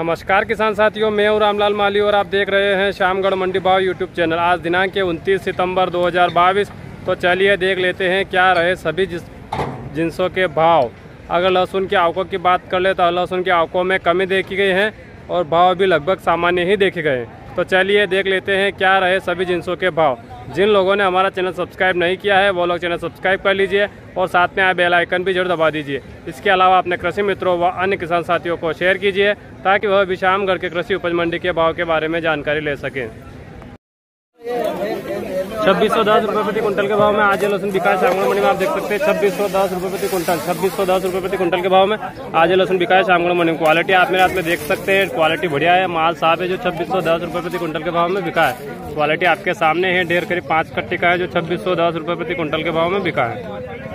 नमस्कार किसान साथियों, मैं हूँ रामलाल माली और आप देख रहे हैं शामगढ़ मंडी भाव यूट्यूब चैनल आज दिनांक के 29 सितंबर 2022 तो चलिए देख लेते हैं क्या रहे सभी जिनसों के भाव। अगर लहसुन की आवकों की बात कर ले तो लहसुन की आवकों में कमी देखी गई है और भाव भी लगभग सामान्य ही देखे गए तो चलिए देख लेते हैं क्या रहे सभी जिनसों के भाव। जिन लोगों ने हमारा चैनल सब्सक्राइब नहीं किया है, वो लोग चैनल सब्सक्राइब कर लीजिए और साथ में आए बेल आइकन भी ज़रूर दबा दीजिए। इसके अलावा अपने कृषि मित्रों व अन्य किसान साथियों को शेयर कीजिए, ताकि वह भी घर के कृषि उपज मंडी के भाव के बारे में जानकारी ले सकें। छब्बीस सौ दस रुपए प्रति क्विंटल के भाव में आज लहसुन बिका है में, आप देख सकते हैं, छब्बीस सौ दस रुपए प्रति क्विंटल, छब्बीस सौ दस रुपए प्रति क्विंटल के भाव में आज लहसुन बिका है शामगढ़ मंडी में। क्वालिटी आप मेरे हाथ में देख सकते हैं क्वालिटी बढ़िया है, माल साफ़ है जो छब्बीस सौ दस रुपए प्रति क्विंटल के भाव में बिका है। क्वालिटी आपके सामने है, ढेर करीब पाँच कट्टी का है जो छब्बीस सौ दस रुपये प्रति क्विंटल के भाव में बिका है।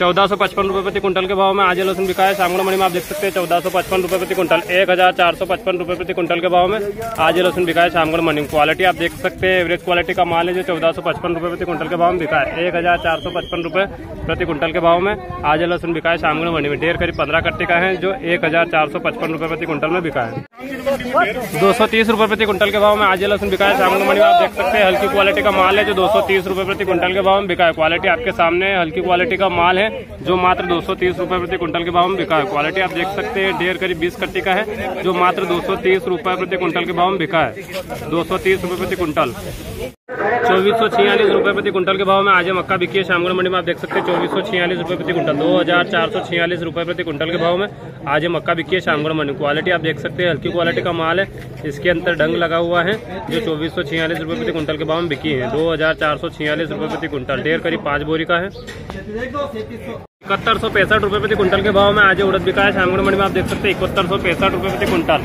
चौदह सौ पचपन रुपये प्रति कुंटल के भाव में आज लहसुन बिका है। सामगुड़ा मंडी में आप देख सकते हैं, चौदह सौ पचपन रुपये प्रति कुंटल एक हज़ार चार सौ पचपन रुपये प्रति कुंटल के भाव में आज लहसुन बिका है शामगढ़ मंडी में। क्वालिटी आप देख सकते हैं एवरेज क्वालिटी का माल है जो चौदह सौ पचपन रुपये प्रति कुंटल के भाव में बिका है। एक हज़ार चार सौ पचपन रुपये प्रति कुंटल के भाव में आज लहसुन बिका है शामगढ़ मंडी में। ढेर करीब पंद्रह कट्टी का है जो एक हज़ार चार सौ पचपन रुपये प्रति कुंटल में बिका है। दो सौ तीस रुपये प्रति कुंटल के भाव में आज लहसुन बिका है शामगढ़ मंडी में आप देख सकते हैं, हल्की क्वालिटी का माल है जो दो सौ तीस रुपये प्रति कुंटल के भाव में बिका है। क्वालिटी आपके सामने हल्की क्वालिटी का माल है जो मात्र दो सौ प्रति क्विंटल के भाव में बिका है। क्वालिटी आप देख सकते हैं, डेढ़ करीब बीस कट्टी का है, जो मात्र दो सौ प्रति क्विंटल के भाव में बिका है। दो सौ प्रति कुंटल चौबीस सौ छियालीस रुपये प्रति कुंटल के भाव में आज मक्का बिकी है शामगढ़ मंडी में आप देख सकते हैं, चौबीस सौ छियालीस रुपये प्रति कुंटल दो हज़ार चार सौ छियालीस रुपये प्रति कुंटल के भाव में आज मक्का बिकी है शामगढ़ मंडी। क्वालिटी आप देख सकते हैं, हल्की क्वालिटी का माल है, इसके अंदर डंग लगा हुआ है, जो चौबीस सौ छियालीस रुपये प्रति कुंटल के भाव में बिकी है। दो हज़ार चार सौ छियालीस रुपये प्रति कुंटल डेढ़ करीब पाँच बोरी का है। इकहत्तर सौ पैंसठ रुपये प्रति कुंटल के भाव में आज उड़द बिका है शामगढ़ मंडी में आप देख सकते हैं, इकहत्तर सौ पैंसठ रुपये प्रति कुंटल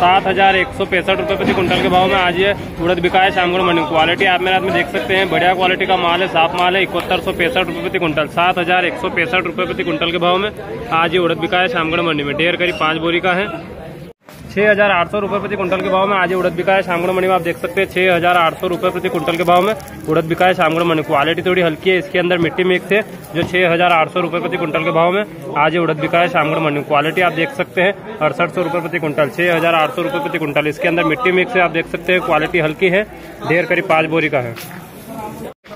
सात हज़ार एक सौ पैंसठ रुपये प्रति कुंटल के भाव में आज ये उड़द बिका है शामगुड़ मंडी क्वालिटी आप मेरे हाथ में देख सकते हैं। बढ़िया क्वालिटी का माल है, साफ़ माल है, इकहत्तर सौ पैंसठ रुपये प्रति कुंटल सात हज़ार एक सौ पैंसठ रुपये प्रति कुंटल के भाव में आज ये उड़द बिका है शामगढ़ मंडी में। डेढ़ करीब पाँच बोरी का है। छह हज़ार आठ सौ रुपये प्रति कुंटल के भाव में आज उड़द बिका है शामगढ़ मंडी में आप देख सकते हैं छह हज़ार आठ सौ रुपये प्रति कुंटल के भाव में उड़द बिका है शामगढ़ मंडी क्वालिटी थोड़ी हल्की है, इसके अंदर मिट्टी मिक्स है, जो छह हज़ार आठ सौ रुपये प्रति कुंटल के भाव में आज उड़द बिका है शामगढ़ मंडी क्वालिटी आप देख सकते हैं, अड़सठ सौ रुपये प्रति कुंटल, छह हज़ार आठ सौ रुपये प्रति कुंटल, इसके अंदर मिट्टी मिक्स है, आप देख सकते हैं, क्वालिटी हल्की है, ढेर करीब पाँच बोरी का है।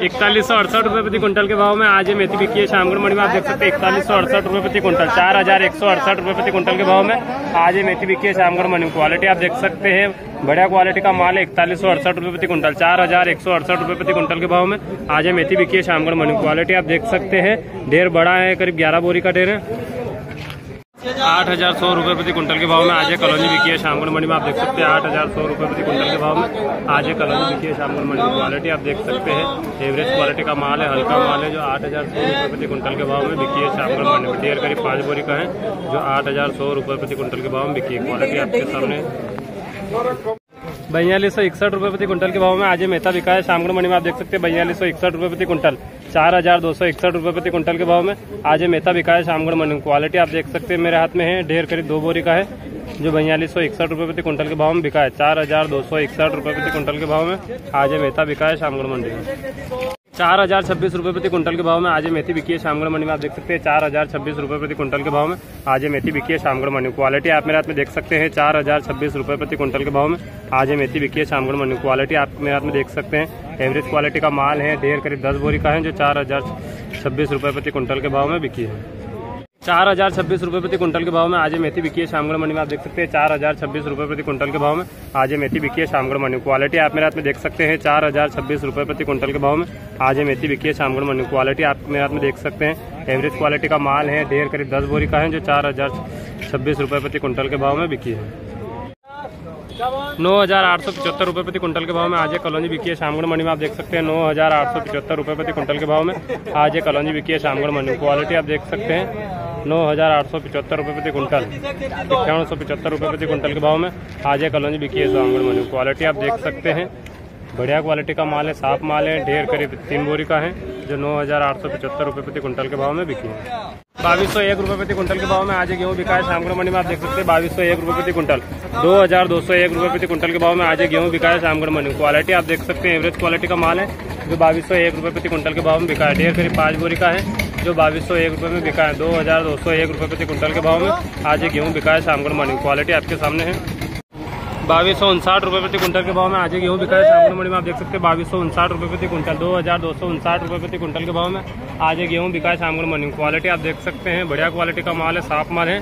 इकतालीस सौ अड़सठ रुपये प्रति क्विंटल के भाव में आज ये मेथी बिकी है शामगढ़ मंडी में, आप देख सकते हैं, इकतालीस सौ अड़सठ रुपये प्रति क्विंटल, चार हज़ार एक सौ अड़सठ रुपये प्रति क्विंटल के भाव में आज ये मेथी बिकी है शामगढ़ मंडी में। क्वालिटी आप देख सकते हैं, बढ़िया क्वालिटी का माल है, इकतालीस सौ अड़सठ रुपये प्रति क्विंटल, चार हज़ार एक सौ अड़सठ रुपये प्रति क्विंटल के भाव में आज ये मेथी बिकी है शामगढ़ मंडी क्वालिटी आप देख सकते हैं, ढेर बड़ा है, करीब ग्यारह बोरी का ढेर है। आठ हज़ार सौ रुपये प्रति कुंटल के भाव में आज कॉलोनी बिकी है शामगढ़ मंडी में। आप देख सकते हैं आठ हज़ार सौ रुपये प्रति कुंटल के भाव में आज कॉलोनी बिकी है शामगढ़ मंडी क्वालिटी आप देख सकते हैं एवरेज क्वालिटी का माल है, हल्का माल है जो आठ हज़ार सौ रुपये प्रति कुंटल के भाव में बिकी है शामगढ़ मंडी में। ढेर करीब पाँच बोरी का है, जो आठ हज़ार सौ रुपये प्रति कुंटल के भाव में बिकी है क्वालिटी आपके सामने। बयालीस सौ इकसठ रुपये प्रति कुंटल के भाव में आज मेहता बिका है शामगढ़ मंडी में। आप देख सकते हैं बयालीस सौ इकसठ रुपये प्रति कुंटल। चार हज़ार दो सौ इकसठ रुपये प्रति क्विंटल के भाव में। आज मेहता बिका है, शामगढ़ मंडी में क्वालिटी आप देख सकते हैं, मेरे हाथ में है, ढेर करीब दो बोरी का है, जो बयालीस सौ इकसठ रुपये प्रति क्विंटल के भाव में बिका है। चार हज़ार दो सौ इकसठ रुपये प्रति क्विंटल के भाव में आज मेहता बिका है, शामगढ़ मंडी में चार हज़ार छब्बीस रुपये प्रति क्विंटल के भाव में आज मेथी बिकी है शामगढ़ मंडी में, आप देख सकते हैं। चार हज़ार छब्बीस रुपये प्रति क्विंटल के भाव में आज मेथी बिकी है शामगढ़ मंडी क्वालिटी आप मेरे हाथ में देख सकते हैं, चार हज़ार छब्बीस रुपये प्रति कुंटल के भाव में आज मेथी बिकी है शामगढ़ मंडी क्वालिटी आप मेरे हाथ में देख सकते हैं। एवरेज क्वालिटी का माल है ढेर करीब दस बोरी का है, जो चार हज़ार छब्बीस रुपये प्रति क्विंटल के भाव में बिकी है। चार हज़ार छब्बीस रुपये प्रति क्विंटल के भाव में आज मेथी बिकी है शामगढ़ मंडी में, आप देख सकते हैं। चार हज़ार छब्बीस रुपये प्रति क्विंटल के भाव में आज मेथी बिकी है शामगढ़ मंडी क्वालिटी आप मेरे हाथ में देख सकते हैं, चार हज़ार छब्बीस रुपये प्रति क्विंटल के भाव में आज मेथी बिकी है शामगढ़ मंडी क्वालिटी आप मेरे हाथ में देख सकते हैं। एवरेज क्वालिटी का माल है ढेर करीब दस बोरी का है, जो चार हज़ार छब्बीस रुपये प्रति क्विंटल के भाव में बिकी है। नौ हज़ार आठ सौ पचहत्तर रुपये प्रति कुंटल के भाव में आज ये कॉलोनी बिकी है शामगढ़ मंडी में। आप देख सकते हैं नौ हज़ार आठ सौ पचहत्तर रुपये प्रति कुंटल के भाव में आज ये कॉलोनी बिकी है शामगढ़ मंडी क्वालिटी आप देख सकते हैं। नौ हज़ार आठ सौ पचहत्तर रुपये प्रति कुंटल इक्यावन सौ पचहत्तर रुपये प्रति कुंटल के भाव में आज ये कॉलोनी बिकी है शामगढ़ मंडी क्वालिटी आप देख सकते हैं। बढ़िया क्वालिटी का माल है, साफ़ माल है, ढेर करीब तीन बोरी का है। जो नौ हज़ार आठ सौ पचहत्तर रुपये प्रति कुंटल के भाव में बिकी है। बाईस सौ एक रुपये प्रति कुंटल के भाव में आज गेहूँ बिका है शामगढ़ मंडी में, आप देख सकते हैं, बाईस सौ एक प्रति कुंटल दो हज़ार दो सौ एक रुपये प्रति कुंटल के भाव में आज गेहूँ बिका है शामगढ़ मंडी क्वालिटी आप देख सकते हैं, एवरेज क्वालिटी का माल है, जो बाईस सौ एक रुपये प्रति कुंटल के भाव में बिका है। ढेर करीब पाँच बोरी का है, जो बाईस सौ एक रुपये में बिका है। दो हज़ार दो सौ एक रुपये प्रति कुंटल के भाव में आज गेहूँ बिका है शामगढ़ मंडी क्वालिटी आपके सामने है। बाईस सौ उनसाठ रुपये प्रति कुंटल के भाव में आज गेहूँ बिका है। शामगढ़ मंडी में आप देख सकते हैं, बाईस सौ उनसाठ रुपये प्रति कुंटल दो हज़ार दो सौ उनसाठ रुपये प्रति कुंटल के भाव में आज गेहूँ बिका है शामगढ़ मंडी में क्वालिटी आप देख सकते हैं, बढ़िया क्वालिटी का माल है, साफ़ माल है।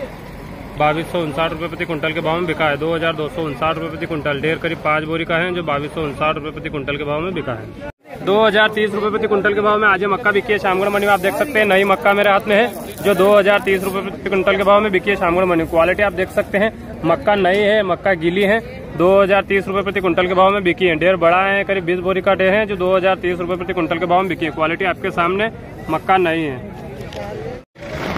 बाईस सौ उनसाठ रुपये प्रति कुंटल के भाव में बिका है, दो हज़ार दो सौ उनसाठ रुपये प्रति कुंटल डेढ़ करीब पाँच बोरी का है जो बाईस सौ उनसाठ रुपये प्रति कुंटल के भाव में बिका है। दो हज़ार तीस रुपये प्रति कुंटल के भाव में आज मक्का बिकी है शामगढ़ मंडी में आप देख सकते हैं, नई मक्का मेरे हाथ में है, जो दो हज़ार तीस रुपये प्रति कुंटल के भाव में बिकी है शामगढ़ मंडी क्वालिटी आप देख सकते हैं। मक्का नई है, मक्का गीली है। दो हज़ार तीस रुपये प्रति क्विंटल के भाव में बिकी है। ढेर बड़ा है, करीब बीस बोरी का ढेर है जो दो हज़ार तीस रुपये प्रति क्विंटल के भाव में बिकी है। क्वालिटी आपके सामने, मक्का नहीं है।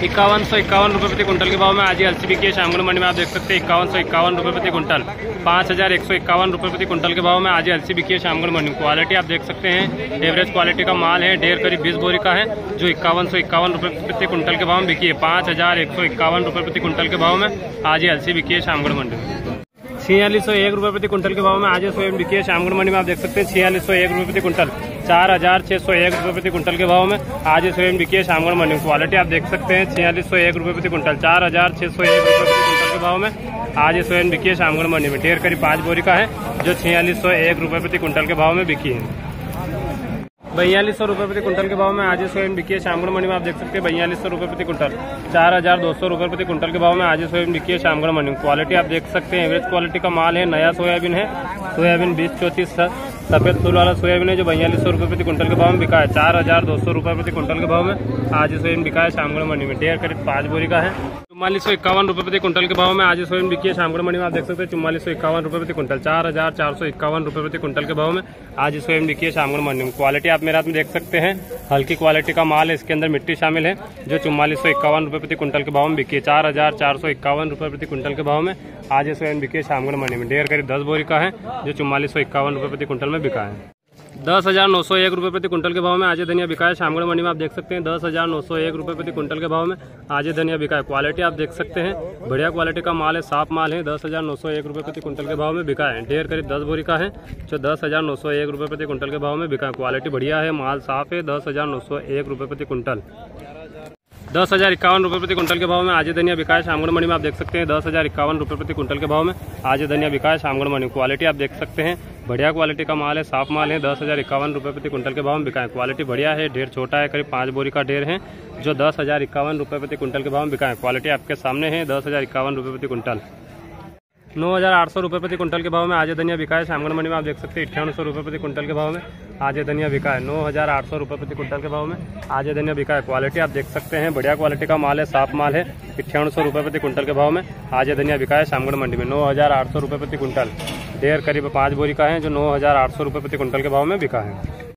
इक्यावन सौ इक्यावन रुपये प्रति कुंटल के भाव में आज एलसीबी की शामगढ़ मंडी में आप देख सकते हैं, इक्यावन सौ इक्यावन रुपये प्रति कुंटल पाँच हज़ार एक सौ इक्यावन रुपये प्रति कुंटल के भाव में आज एल सी एलसीबी की शामगढ़ मंडी क्वालिटी आप देख सकते हैं। एवरेज क्वालिटी का माल है, डेढ़ करीब बीस बोरी का है, जो इक्यावन सौ इक्यावन रुपये प्रति कुंटल के भाव में बिकी है। पाँच हज़ार एक सौ इक्यावन रुपये प्रति कुंटल के भाव में आज एलसीबी की शामगढ़ मंडी। में छियालीस सौ एक रुपये प्रति कुंटल के भाव में आज सोयाबीन बिकी है शामगढ़ मंडी में आप देख सकते हैं, छियालीस सौ एक रुपये प्रति कुंटल चार हज़ार छह सौ एक रुपये प्रति कुंटल के भाव में। आज सोयाबीन बिकी है शामगढ़ मंडी क्वालिटी आप देख सकते हैं, छियालीस सौ एक रुपये प्रति कुंटल, चार हज़ार छह सौ एक रुपये प्रति कुंटल के भाव में। आज सोयाबीन बिकी है शामगढ़ मंडी में। ढेर करीब पाँच बोरी का है, जो छियालीस सौ एक रुपये प्रति कुंटल के भाव में बिकी है। बयालीस सौ रुपये प्रति कुंटल के भाव में आज सोयाबीन बिकी है शामगढ़ मंडी में। आप देख सकते हैं, बयालीस सौ रुपये प्रति कुंटल, चार हज़ार दो सौ रुपये प्रति कुंटल के भाव में आज सोयाबीन बिकी है शामगढ़ मंडी में क्वालिटी आप देख सकते हैं एवरेज क्वालिटी का माल है, नया सोयाबीन है, सोयाबीन बीस चौंतीस सफ़ेद फूल वाला सोयाबीन है जो बयालीस सौ रुपये प्रति क्विंटल के भाव में बिका है। चार हज़ार दो सौ रुपये प्रति क्विंटल के भाव में। आज सोयाबीन बिका है शामगढ़ मंडी में। डेढ़ करीब पाँच बोरी का है। चुम्बालीस सौ इक्यावन रुपये प्रति कुंटल के भाव में आज सोयाबीन बिकी है। शामगढ़ मंडी में आप देख सकते हैं चुम्बालीस सौ इक्यावन रुपये प्रति कुंटल चार हज़ार चार सौ इक्यावन रुपये प्रति कुंटल के भाव में आज सोयाबीन बिकी है शामगढ़ मंडी में। क्वालिटी आप मेरे हाथ में देख सकते हैं, हल्की क्वालिटी का माल है, इसके अंदर मिट्टी शामिल है, जो चुम्बालीस सौ इक्यावन रुपये प्रति कुंटल के भाव में बिकी है। चार हज़ार चार सौ इक्यावन रुपये प्रति कुंटल के भाव में आज सोयाबीन बिकी है शामगढ़ मंडी में। डेढ़ करीब दस बोरी का है, जो चुम्बालीस सौ इक्यावन रुपये प्रति कुंटल में बिका है। दस हज़ार नौ सौ एक रुपये प्रति कुंटल के भाव में आज धनिया बिका है शामगढ़ मंडी में आप देख सकते हैं, दस हज़ार नौ सौ एक रुपये प्रति कुंटल के भाव में आज धनिया बिका है क्वालिटी आप देख सकते हैं, बढ़िया क्वालिटी का माल है, साफ़ माल है, दस हज़ार नौ सौ एक रुपये प्रति कुंटल के भाव में बिका है। ढेर करीब दस बोरी का है, जो दस हज़ार नौ सौ एक रुपये प्रति कुंटल के भाव में बिका है क्वालिटी बढ़िया है, माल साफ़ है, दस हज़ार नौ सौ एक रुपये प्रति कुंटल दस हज़ार इक्यावन रुपये प्रति क्विंटल के भाव में आज धनिया बिका है मंडी में आप देख सकते हैं। दस हज़ार इक्यावन रुपये प्रति क्विंटल के भाव में आज धनिया बिका है मंडी क्वालिटी आप देख सकते हैं। बढ़िया क्वालिटी का माल है, साफ़ माल है। दस हज़ार इक्यावन रुपये प्रति क्विंटल के भाव में बिका है क्वालिटी बढ़िया है, ढेर छोटा है, करीब पाँच बोरी का ढेर है, जो दस हज़ार इक्यावन रुपये प्रति क्विंटल के भाव में बिका है क्वालिटी आपके सामने है, दस हज़ार इक्यावन रुपये प्रति कुंटल नौ हज़ार आठ सौ रुपये प्रति कुंटल के भाव में आज धनिया बिका है। शामगढ़ मंडी में आप देख सकते हैं अट्ठावन सौ रुपये प्रति कुंटल के भाव में आज धनिया बिका है। नौ हज़ार आठ सौ रुपये प्रति कुंटल के भाव में आज धनिया बिका है। क्वालिटी आप देख सकते हैं, बढ़िया क्वालिटी का माल है, साफ़ माल है। अट्ठावन सौ रुपये प्रति कुंटल के भाव में आज धनिया बिका है शामगढ़ मंडी में। नौ हज़ार आठ सौ रुपये प्रति कुंटल डेढ़ करीब पाँच बोरी का है, जो नौ हज़ार आठ सौ रुपये प्रति कुंटल के भाव में बिका है।